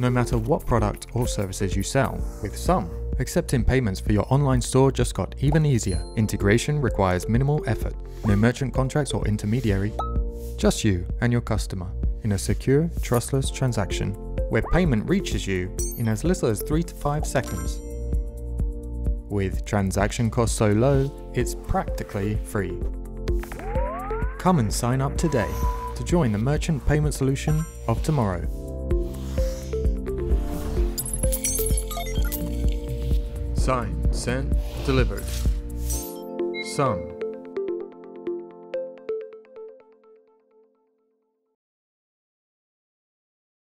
no matter what product or services you sell. With Xumm, accepting payments for your online store just got even easier. Integration requires minimal effort, no merchant contracts or intermediary, just you and your customer in a secure, trustless transaction where payment reaches you in as little as 3 to 5 seconds. With transaction costs so low, it's practically free. Come and sign up today to join the merchant payment solution of tomorrow. Signed, sent, delivered. Xumm